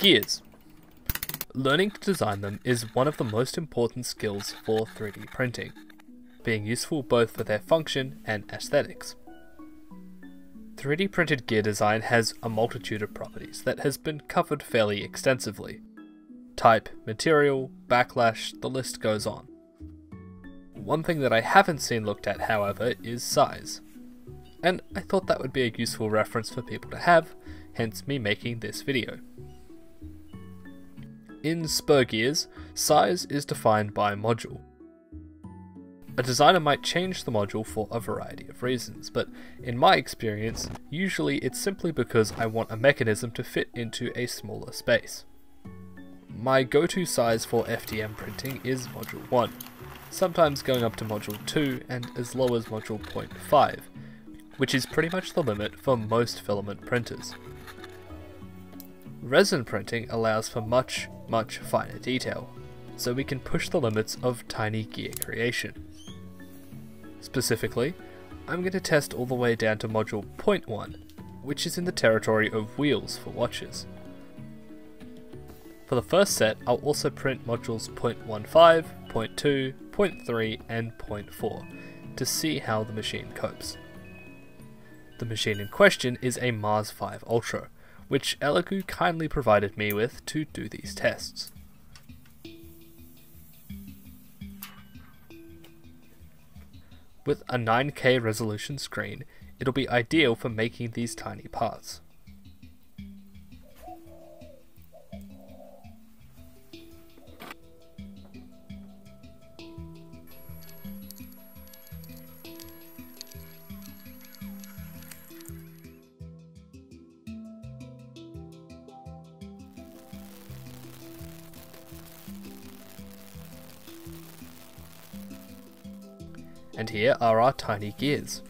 Gears. Learning to design them is one of the most important skills for 3D printing, being useful both for their function and aesthetics. 3D printed gear design has a multitude of properties that has been covered fairly extensively. Type, material, backlash, the list goes on. One thing that I haven't seen looked at, however, is size. And I thought that would be a useful reference for people to have, hence me making this video. In spur gears, size is defined by module. A designer might change the module for a variety of reasons, but in my experience, usually it's simply because I want a mechanism to fit into a smaller space. My go-to size for FDM printing is module 1, sometimes going up to module 2 and as low as module 0.5, which is pretty much the limit for most filament printers. Resin printing allows for much, much finer detail, so we can push the limits of tiny gear creation. Specifically, I'm going to test all the way down to module 0.1, which is in the territory of wheels for watches. For the first set, I'll also print modules 0.15, 0.2, 0.3 and 0.4 to see how the machine copes. The machine in question is a Mars 5 Ultra, which Elegoo kindly provided me with to do these tests. With a 9K resolution screen, it'll be ideal for making these tiny parts. And here are our tiny gears.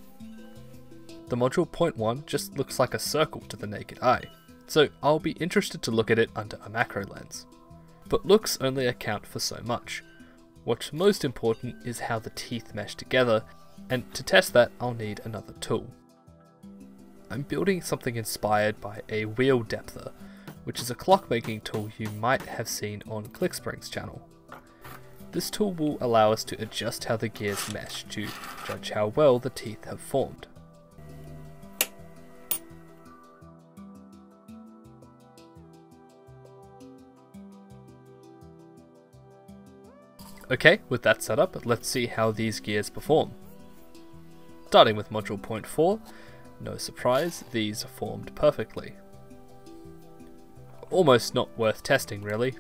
The module point 1 just looks like a circle to the naked eye, so I'll be interested to look at it under a macro lens. But looks only account for so much. What's most important is how the teeth mesh together, and to test that I'll need another tool. I'm building something inspired by a wheel depther, which is a clockmaking tool you might have seen on Clickspring's channel. This tool will allow us to adjust how the gears mesh to judge how well the teeth have formed. Okay, with that set up, let's see how these gears perform. Starting with module point 4, no surprise, these formed perfectly. Almost not worth testing really,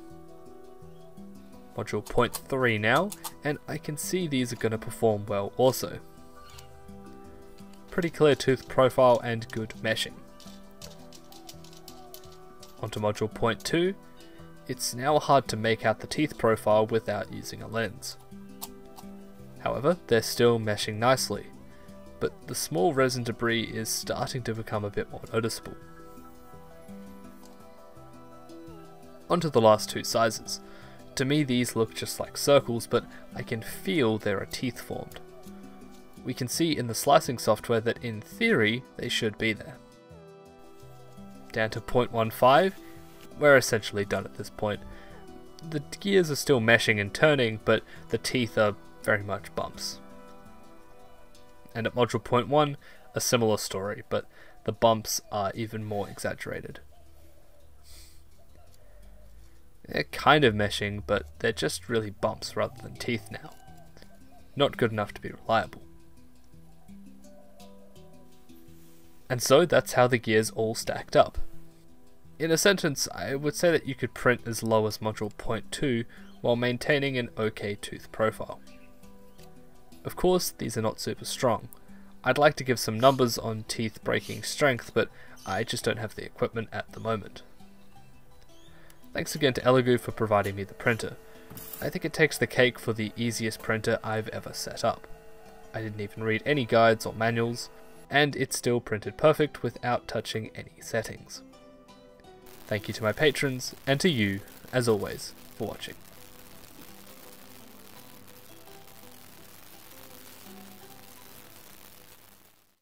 module 0.3 now, and I can see these are going to perform well also. Pretty clear tooth profile and good meshing. Onto module 0.2, it's now hard to make out the teeth profile without using a lens. However, they're still meshing nicely, but the small resin debris is starting to become a bit more noticeable. Onto the last two sizes. To me these look just like circles, but I can feel there are teeth formed. We can see in the slicing software that in theory they should be there. Down to 0.15, we're essentially done at this point. The gears are still meshing and turning, but the teeth are very much bumps. And at module 0.1, a similar story, but the bumps are even more exaggerated. They're kind of meshing, but they're just really bumps rather than teeth now. Not good enough to be reliable. And so that's how the gears all stacked up. In a sentence, I would say that you could print as low as module 0.2 while maintaining an okay tooth profile. Of course, these are not super strong. I'd like to give some numbers on teeth breaking strength, but I just don't have the equipment at the moment. Thanks again to Elegoo for providing me the printer. I think it takes the cake for the easiest printer I've ever set up. I didn't even read any guides or manuals, and it still printed perfect without touching any settings. Thank you to my patrons, and to you, as always, for watching.